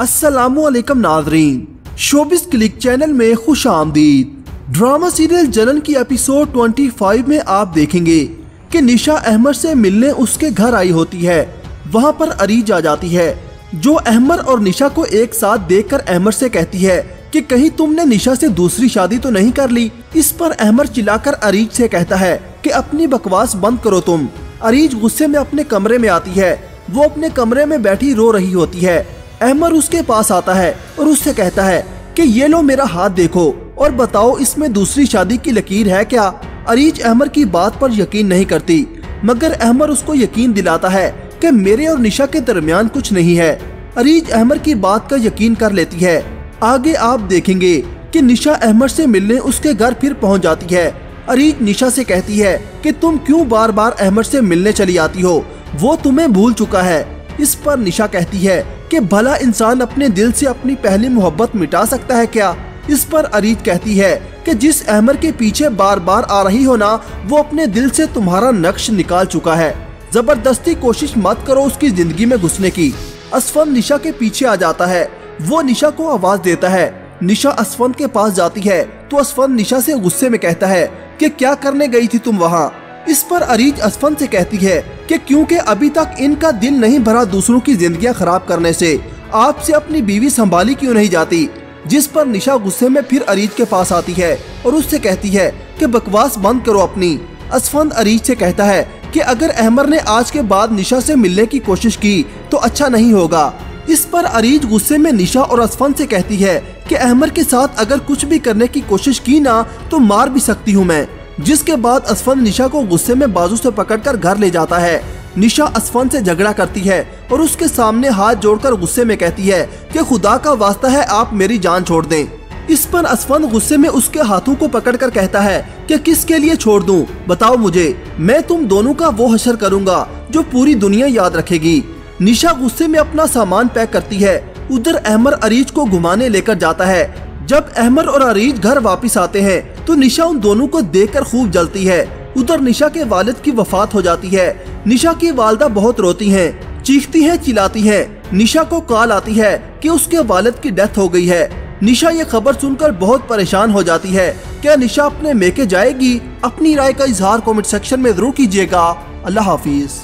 असलकम नाजरीन। Showbiz click channel में खुश आमदीद। ड्रामा सीरियल जनन की एपिसोड 25 में आप देखेंगे कि निशा अहमद से मिलने उसके घर आई होती है। वहाँ पर अरीज आ जाती है, जो अहमद और निशा को एक साथ देखकर अहमद से कहती है कि कहीं तुमने निशा से दूसरी शादी तो नहीं कर ली। इस पर अहमद चिल्लाकर अरीज से कहता है कि अपनी बकवास बंद करो तुम। अरीज गुस्से में अपने कमरे में आती है। वो अपने कमरे में बैठी रो रही होती है। अहमद उसके पास आता है और उससे कहता है कि ये लो मेरा हाथ देखो और बताओ इसमें दूसरी शादी की लकीर है क्या? अरीज अहमद की बात पर यकीन नहीं करती, मगर अहमद उसको यकीन दिलाता है कि मेरे और निशा के दरमियान कुछ नहीं है। अरीज अहमद की बात का यकीन कर लेती है। आगे आप देखेंगे कि निशा अहमद से मिलने उसके घर फिर पहुँच जाती है। अरीज निशा से कहती है कि तुम क्यों बार बार अहमद से मिलने चली आती हो? वो तुम्हें भूल चुका है। इस पर निशा कहती है कि भला इंसान अपने दिल से अपनी पहली मोहब्बत मिटा सकता है क्या? इस पर अरीज कहती है कि जिस अहमर के पीछे बार बार आ रही हो ना, वो अपने दिल से तुम्हारा नक्श निकाल चुका है। ज़बरदस्ती कोशिश मत करो उसकी ज़िंदगी में घुसने की। असफन निशा के पीछे आ जाता है। वो निशा को आवाज़ देता है। निशा असफन के पास जाती है तो असफन निशा से गुस्से में कहता है कि क्या करने गई थी तुम वहाँ? इस पर अरीज असफन से कहती है कि क्योंकि अभी तक इनका दिल नहीं भरा दूसरों की जिंदगियाँ खराब करने से, आपसे अपनी बीवी संभाली क्यों नहीं जाती? जिस पर निशा गुस्से में फिर अरीज के पास आती है और उससे कहती है कि बकवास बंद करो अपनी। असफन अरीज से कहता है कि अगर अहमर ने आज के बाद निशा से मिलने की कोशिश की तो अच्छा नहीं होगा। इस पर अरीज गुस्से में निशा और असफन से कहती है कि अहमर के साथ अगर कुछ भी करने की कोशिश की ना तो मार भी सकती हूँ मैं। जिसके बाद असफन निशा को गुस्से में बाजू से पकड़कर घर ले जाता है। निशा असफन से झगड़ा करती है और उसके सामने हाथ जोड़कर गुस्से में कहती है कि खुदा का वास्ता है आप मेरी जान छोड़ दें। इस पर असफन गुस्से में उसके हाथों को पकड़कर कहता है कि किसके लिए छोड़ दूँ? बताओ मुझे। मैं तुम दोनों का वो हशर करूँगा, जो पूरी दुनिया याद रखेगी। निशा गुस्से में अपना सामान पैक करती है। उधर अहमर अरीज को घुमाने लेकर जाता है। जब अहमर और अरीज घर वापस आते हैं तो निशा उन दोनों को देखकर खूब जलती है। उधर निशा के वालिद की वफात हो जाती है। निशा की वालदा बहुत रोती हैं, चीखती हैं, चिल्लाती हैं। निशा को कॉल आती है कि उसके वालिद की डेथ हो गई है। निशा ये खबर सुनकर बहुत परेशान हो जाती है। क्या निशा अपने मेके जाएगी? अपनी राय का इजहार कमेंट सेक्शन में ज़रूर कीजिएगा। अल्लाह हाफिज।